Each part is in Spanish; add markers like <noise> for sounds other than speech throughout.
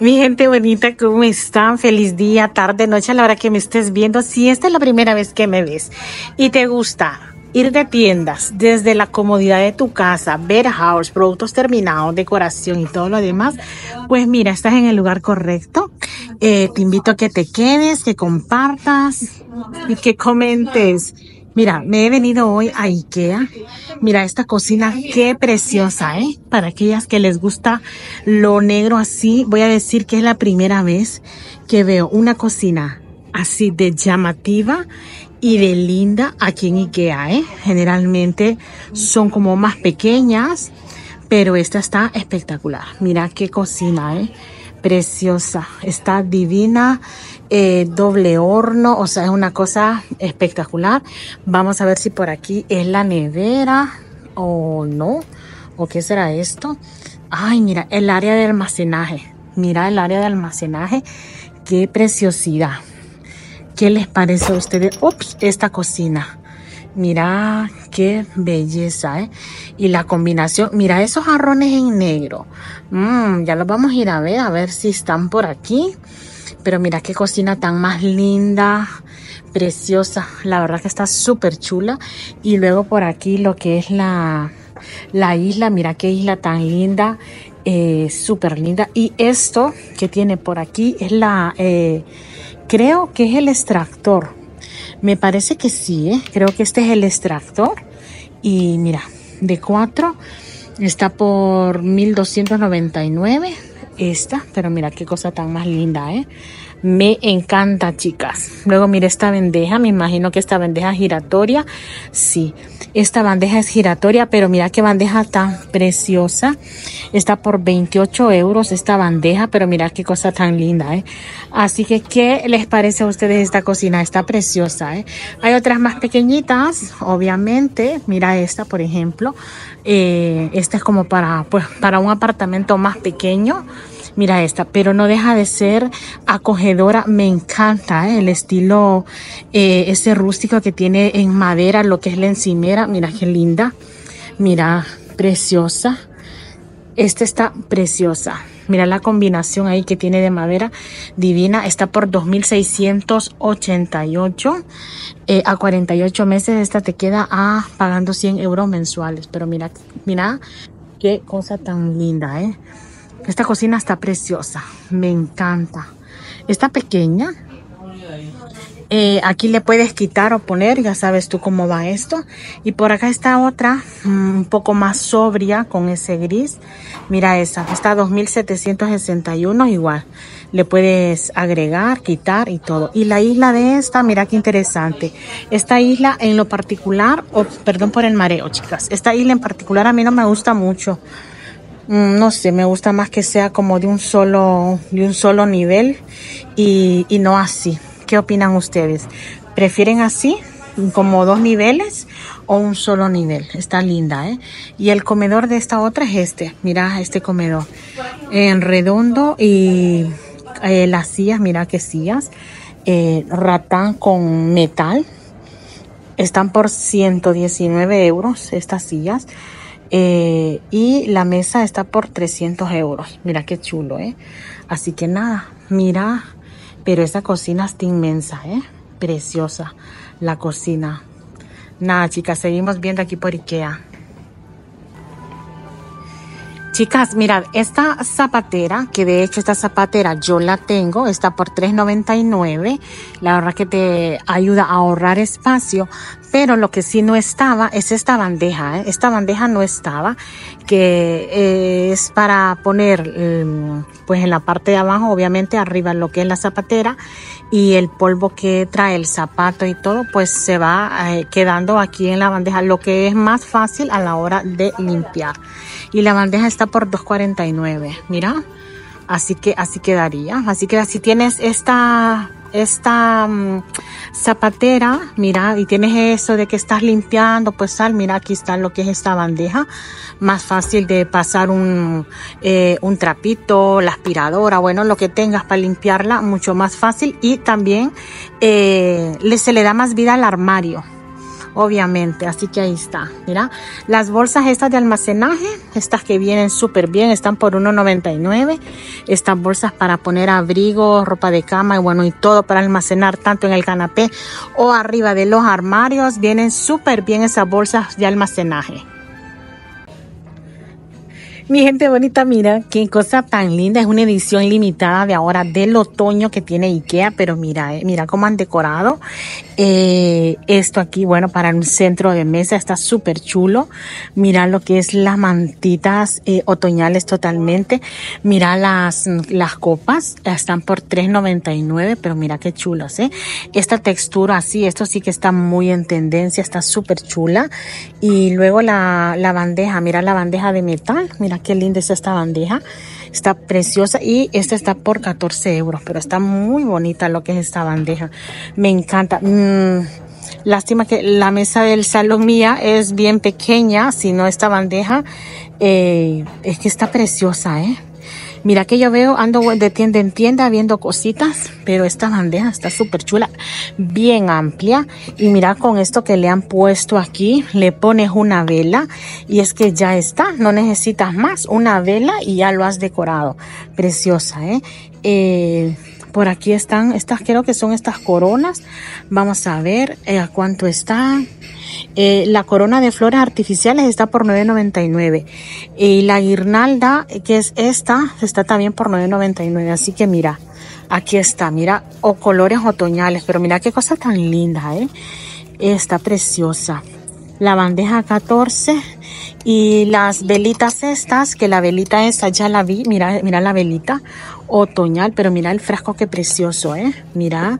Mi gente bonita, ¿cómo están? Feliz día, tarde, noche a la hora que me estés viendo. Si esta es la primera vez que me ves y te gusta ir de tiendas desde la comodidad de tu casa, ver house, productos terminados, decoración y todo lo demás, pues mira, estás en el lugar correcto. Eh, te invito a que te quedes, que compartas y que comentes. Mira, me he venido hoy a Ikea. Mira esta cocina, qué preciosa, ¿eh? Para aquellas que les gusta lo negro así, voy a decir que es la primera vez que veo una cocina así de llamativa y de linda aquí en Ikea, ¿eh? Generalmente son como más pequeñas, pero esta está espectacular. Mira qué cocina, ¿eh? Preciosa, está divina eh, doble horno, o sea, es una cosa espectacular. Vamos a ver si por aquí es la nevera o no, o qué será esto. Ay, mira, el área de almacenaje. Mira el área de almacenaje, qué preciosidad. ¿Qué les parece a ustedes? Ups, esta cocina. Mira qué belleza, ¿eh? Y la combinación, mira esos jarrones en negro. Mm, ya los vamos a ir a ver, a ver si están por aquí. Pero mira qué cocina tan más linda, preciosa. La verdad que está súper chula. Y luego por aquí lo que es la, la isla. Mira qué isla tan linda. Eh, súper linda. Y esto que tiene por aquí es la... Eh, creo que es el extractor. Me parece que sí, ¿eh? Creo que este es el extractor. Y mira, de 4 está por 1299 esta, pero mira qué cosa tan más linda, ¿eh? Me encanta, chicas. Luego mira esta bandeja, me imagino que esta bandeja giratoria. Sí, esta bandeja es giratoria, pero mira qué bandeja tan preciosa. Está por 28 euros esta bandeja, pero mira qué cosa tan linda, ¿eh? Así que, ¿qué les parece a ustedes esta cocina? Está preciosa, ¿eh? Hay otras más pequeñitas, obviamente. Mira esta, por ejemplo. Eh, esta es como para, pues, para un apartamento más pequeño. Mira esta, pero no deja de ser acogedora. Me encanta ¿eh? el estilo eh, ese rústico que tiene en madera, lo que es la encimera. Mira qué linda. Mira, preciosa. Esta está preciosa. Mira la combinación ahí que tiene de madera divina. Está por 2.688. Eh, a 48 meses esta te queda a pagando 100 euros mensuales. Pero mira, mira qué cosa tan linda, ¿eh? Esta cocina está preciosa. Me encanta. Está pequeña. Eh, aquí le puedes quitar o poner, ya sabes tú cómo va esto. Y por acá está otra, mm, un poco más sobria con ese gris. Mira esa, está 2761 igual. Le puedes agregar, quitar y todo. Y la isla de esta, mira qué interesante. Esta isla en lo particular, o perdón por el mareo, chicas. Esta isla en particular a mí no me gusta mucho. Mm, no sé, me gusta más que sea como de un solo, de un solo nivel y, y no así. ¿Qué opinan ustedes? ¿Prefieren así, como dos niveles o un solo nivel? Está linda, ¿eh? Y el comedor de esta otra es este. Mira este comedor. En redondo y eh, las sillas, mira qué sillas. Eh, ratán con metal. Están por 119 euros estas sillas. Eh, y la mesa está por 300 euros. Mira qué chulo, ¿eh? Así que nada, mira. Pero esta cocina está inmensa, ¿eh? Preciosa la cocina. Nada, chicas, seguimos viendo aquí por Ikea. Chicas, mirad, esta zapatera, que de hecho esta zapatera yo la tengo, está por $3.99. La verdad que te ayuda a ahorrar espacio, pero lo que sí no estaba es esta bandeja. ¿eh? Esta bandeja no estaba, que eh, es para poner, em, pues en la parte de abajo, obviamente arriba lo que es la zapatera y el polvo que trae el zapato y todo, pues se va eh, quedando aquí en la bandeja, lo que es más fácil a la hora de limpiar. Y la bandeja está por 2.49, mira. Así que así quedaría. Así que si tienes esta esta mm, zapatera, mira, y tienes eso de que estás limpiando, pues sal, mira, aquí está lo que es esta bandeja, más fácil de pasar un, eh, un trapito, la aspiradora, bueno, lo que tengas para limpiarla, mucho más fácil y también eh, le, se le da más vida al armario. Obviamente. Así que ahí está, mira. Las bolsas estas de almacenaje, estas que vienen súper bien, están por 1.99. Estas bolsas para poner abrigo, ropa de cama y bueno, y todo para almacenar tanto en el canapé o arriba de los armarios. Vienen súper bien esas bolsas de almacenaje. Mi gente bonita, mira, qué cosa tan linda. Es una edición limitada de ahora del otoño que tiene Ikea, pero mira, eh, mira cómo han decorado. Eh, esto aquí, bueno, para un centro de mesa está súper chulo. Mira lo que es las mantitas eh, otoñales totalmente. Mira las, las copas, están por $3.99, pero mira qué chulos, ¿eh? Esta textura así, esto sí que está muy en tendencia, está súper chula. Y luego la, la bandeja, mira la bandeja de metal, mira qué linda es esta bandeja. Está preciosa y esta está por 14 euros, pero está muy bonita lo que es esta bandeja. Me encanta. Mm, lástima que la mesa del salón mía es bien pequeña, si no esta bandeja eh, es que está preciosa, ¿eh? Mira que yo veo, ando de tienda en tienda viendo cositas, pero esta bandeja está súper chula, bien amplia. Y mira con esto que le han puesto aquí, le pones una vela y es que ya está, no necesitas más, una vela y ya lo has decorado. Preciosa, ¿eh? eh por aquí están, estas creo que son estas coronas. Vamos a ver eh, a cuánto están. Eh, la corona de flores artificiales está por 9.99 y la guirnalda que es esta está también por 9.99 así que mira aquí está mira o colores otoñales. Pero mira qué cosa tan linda eh está preciosa. La bandeja 14 y las velitas estas que la velita esta ya la vi. Mira mira la velita otoñal pero mira el frasco qué precioso eh mira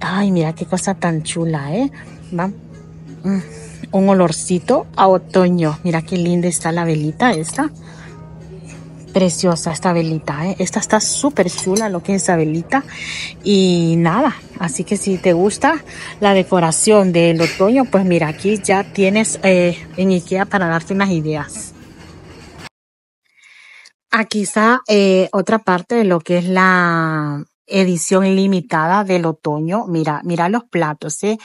ay mira qué cosa tan chula eh va mm un olorcito a otoño. Mira qué linda está la velita esta. Preciosa esta velita, ¿eh? Esta está súper chula lo que es esa velita. Y nada, así que si te gusta la decoración del otoño, pues mira, aquí ya tienes eh, en Ikea para darte unas ideas. Aquí está eh, otra parte de lo que es la edición limitada del otoño. Mira, mira los platos, ¿eh?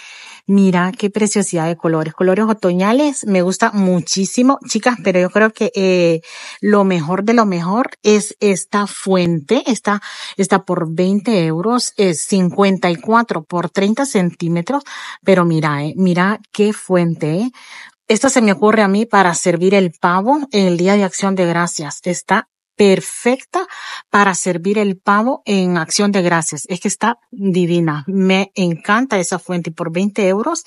Mira qué preciosidad de colores. Colores otoñales me gusta muchísimo, chicas, pero yo creo que eh, lo mejor de lo mejor es esta fuente. Esta está por 20 euros, es 54 por 30 centímetros. Pero mira, eh, mira qué fuente, eh. Esto se me ocurre a mí para servir el pavo en el Día de Acción de Gracias. Está perfecta para servir el pavo en acción de gracias. Es que está divina. Me encanta esa fuente. Por 20 euros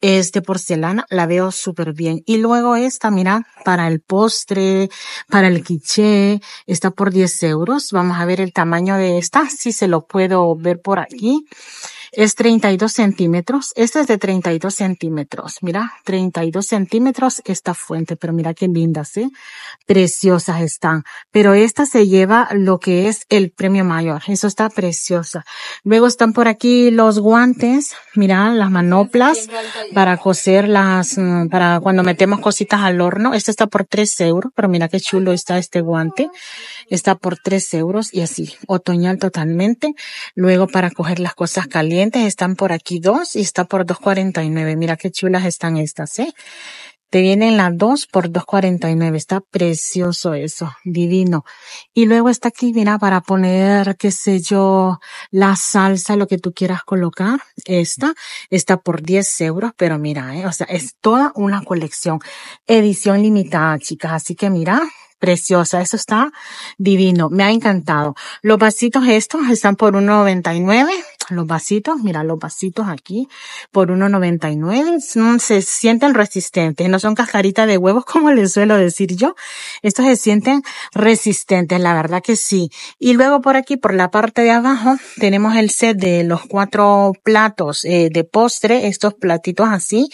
es de porcelana. La veo súper bien. Y luego esta, mira, para el postre, para el quiche, está por 10 euros. Vamos a ver el tamaño de esta. Si se lo puedo ver por aquí es 32 centímetros. Esta es de 32 centímetros. Mira, 32 centímetros esta fuente, pero mira qué lindas, ¿eh? Preciosas están. Pero esta se lleva lo que es el premio mayor. Eso está preciosa. Luego están por aquí los guantes. Mira, las manoplas para coser las, mm, para cuando metemos cositas al horno. Este está por 3 euros, pero mira qué chulo está este guante. Está por 3 euros y así, otoñal totalmente. Luego para coger las cosas calientes están por aquí dos y está por 2.49. Mira qué chulas están estas, ¿eh? Te vienen las dos por 2.49. Está precioso eso. Divino. Y luego está aquí, mira, para poner, qué sé yo, la salsa, lo que tú quieras colocar. Esta está por 10 euros, pero mira, eh, o sea, es toda una colección. Edición limitada, chicas. Así que mira, preciosa. Eso está divino. Me ha encantado. Los vasitos estos están por 1.99 los vasitos, mira los vasitos aquí por 1.99, se sienten resistentes, no son cascaritas de huevos <laughs> como les suelo decir yo, estos se sienten resistentes, la verdad que sí. Y luego por aquí, por la parte de abajo, tenemos el set de los cuatro platos eh, de postre, estos platitos así,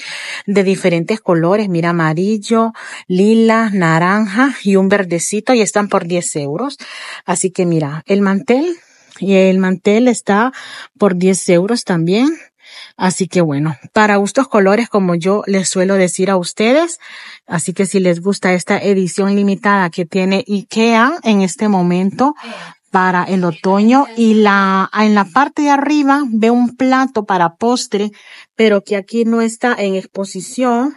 de diferentes colores, mira amarillo, lila, naranja y un verdecito y están por 10 euros. Así que mira, el mantel y el mantel está por 10 euros también. Así que bueno, para gustos colores, como yo les suelo decir a ustedes. Así que si les gusta esta edición limitada que tiene IKEA en este momento, para el otoño y la, en la parte de arriba veo un plato para postre, pero que aquí no está en exposición.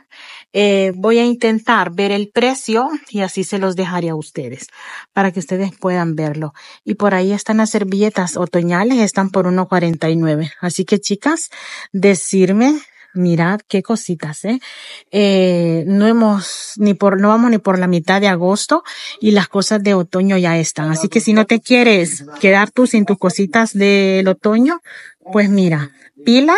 Eh, voy a intentar ver el precio y así se los dejaré a ustedes para que ustedes puedan verlo. Y por ahí están las servilletas otoñales, están por 1.49. Así que chicas, decirme Mirad qué cositas, ¿eh? ¿eh? No hemos ni por, no vamos ni por la mitad de agosto y las cosas de otoño ya están. Así que si no te quieres quedar tú sin tus cositas del otoño, pues mira, pilas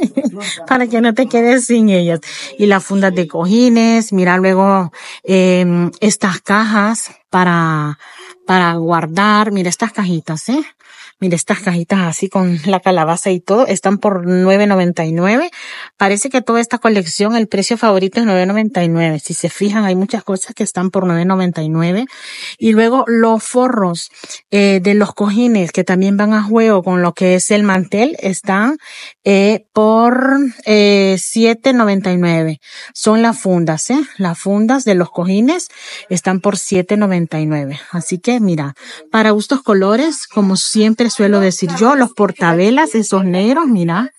<laughs> para que no te quedes sin ellas. Y las fundas de cojines, mira luego eh, estas cajas para, para guardar, mira estas cajitas, ¿eh? Mira, estas cajitas así con la calabaza y todo están por 9.99. Parece que toda esta colección, el precio favorito es 9.99. Si se fijan, hay muchas cosas que están por 9.99. Y luego los forros eh, de los cojines que también van a juego con lo que es el mantel están eh, por eh, 7.99. Son las fundas, ¿eh? Las fundas de los cojines están por 7.99. Así que mira, para gustos colores, como siempre suelo decir yo, los portavelas, esos negros, mira,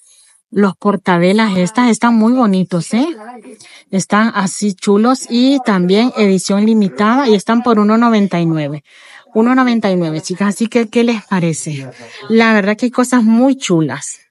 los portavelas estas están muy bonitos, ¿eh? Están así chulos y también edición limitada y están por 1.99. 1.99, chicas. Así que, ¿qué les parece? La verdad que hay cosas muy chulas.